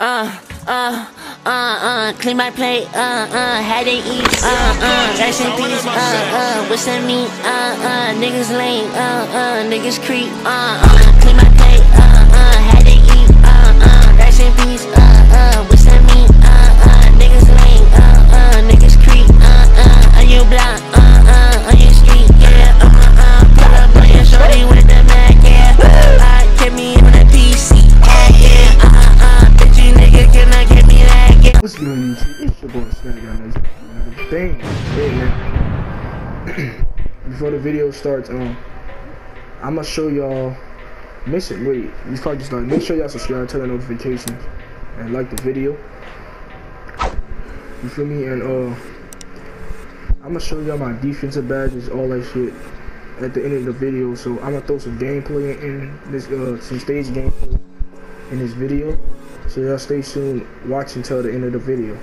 uh, uh, uh, uh, clean my plate, uh, uh, had to eat, uh, uh, rest in peace, uh, uh, what's that mean, uh, uh, niggas lame, uh, uh, niggas creep, uh, uh, clean my video starts, um, I'ma show y'all. Sure wait, before I get started, make sure y'all subscribe, turn on notifications, and like the video. You feel me? And uh, I'ma show y'all my defensive badges, all that shit, at the end of the video. So I'ma throw some gameplay in this, uh, some stage gameplay in this video. So y'all stay tuned, watch until the end of the video.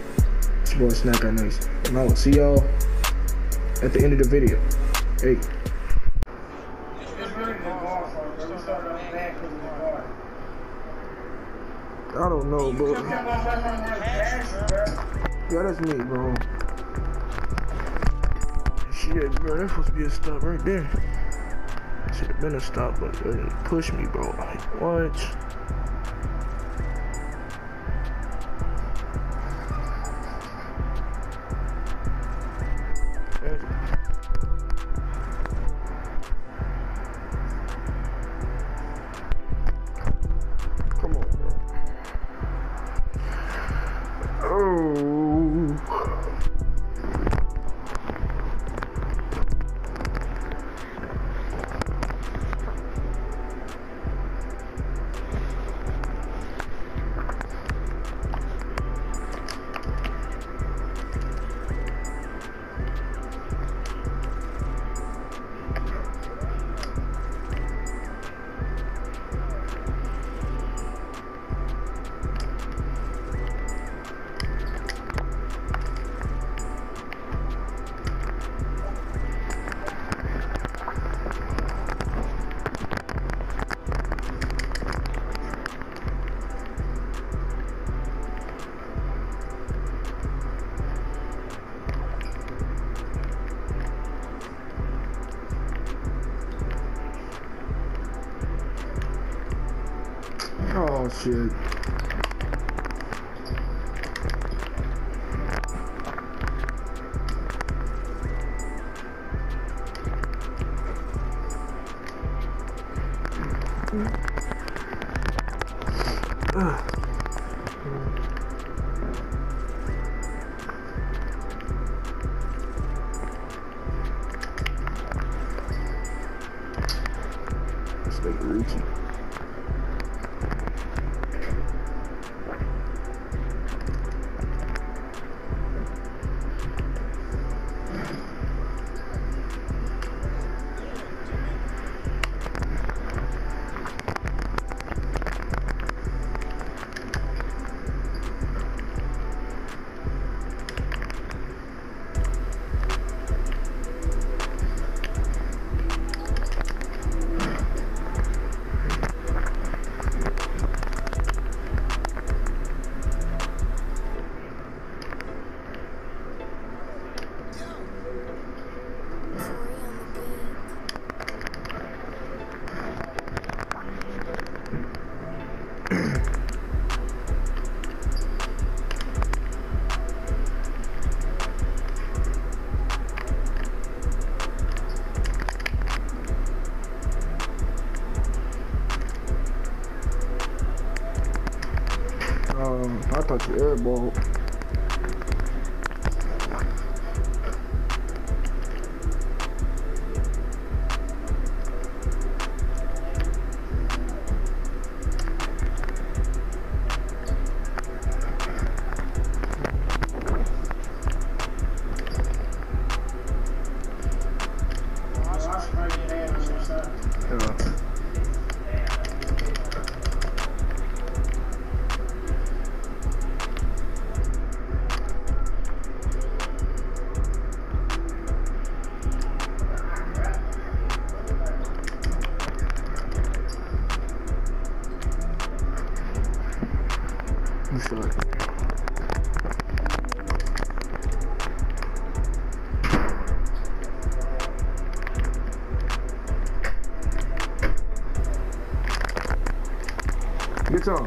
It's your boy Snag Nice. And I'll see y'all at the end of the video. Hey. I don't know, bro. Yeah, that's me, bro. Shit, bro, that's supposed to be a stop right there. Should have been a stop, but it didn't push me, bro. Like, what? Oh shit. Let's Um, I air you Get on.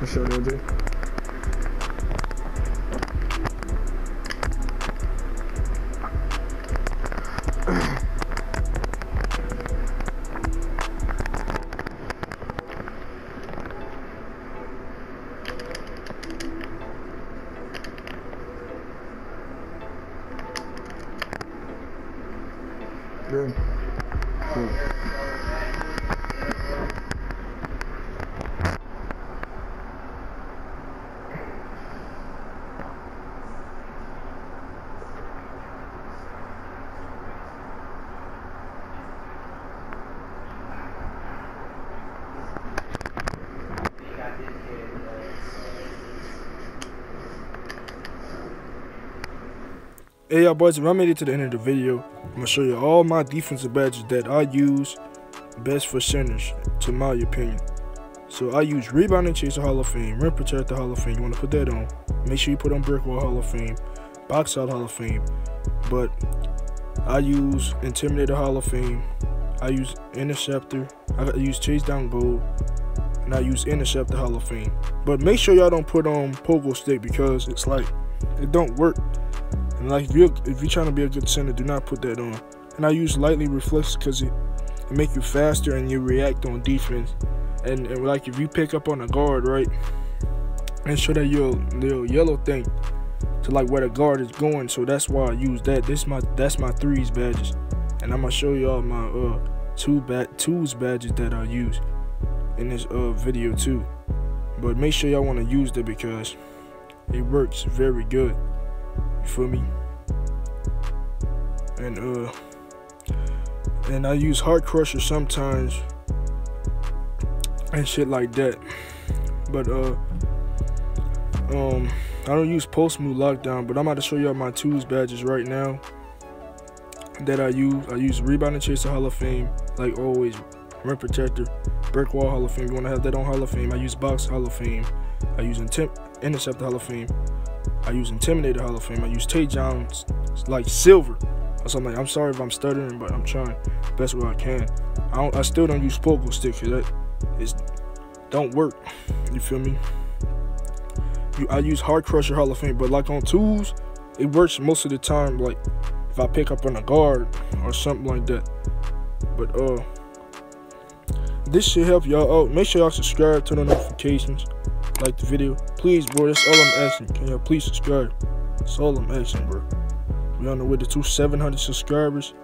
For sure, Good. Good. Hey y'all boys, if I made it to the end of the video, I'm gonna show you all my defensive badges that I use best for centers, to my opinion. So I use Rebounding Chaser Hall of Fame, Rim Protector Hall of Fame, you wanna put that on. Make sure you put on Brick Wall Hall of Fame, Box Out Hall of Fame. But I use Intimidator Hall of Fame, I use Interceptor, I use Chase Down Gold, and I use Interceptor Hall of Fame. But make sure y'all don't put on Pogo Stick because it's like, it don't work. And like if you're if you're trying to be a good center, do not put that on. And I use Lightning Reflex because it, it make you faster and you react on defense. And, and like if you pick up on a guard, right, and show that your little yellow thing to like where the guard is going. So that's why I use that. This my that's my threes badges, and I'm gonna show y'all my uh two bat twos badges that I use in this uh video too. But make sure y'all want to use that because it works very good. You feel me? And uh and I use Heart Crusher sometimes and shit like that. But uh um I don't use post move lockdown, but I'm about to show y'all my tools badges right now that I use. I use Rebound and Chaser Hall of Fame, like always, Rim Protector, Brick Wall Hall of Fame. You wanna have that on Hall of Fame. I use Box Hall of Fame. I use Interceptor Hall of Fame. I use Intimidator Hall of Fame. I use Tay Jones like silver. Or something like I'm sorry if I'm stuttering, but I'm trying best way I can. I I still don't use pogo stick cause that is don't work. You feel me? You, I use Heart Crusher Hall of Fame, but like on tools, it works most of the time. Like if I pick up on a guard or something like that. But uh, this should help y'all out. Make sure y'all subscribe, turn on notifications, like the video. Please, bro, that's all I'm asking. Can y'all please subscribe? That's all I'm asking, bro. We on the way to two 700 subscribers.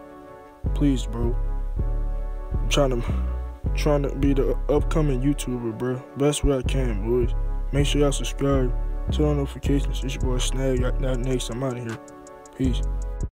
Please, bro. I'm trying to trying to be the upcoming YouTuber, bro. Best way I can, boys. Make sure y'all subscribe, turn on notifications. It's your boy Snag. Y'all next. I'm out of here. Peace.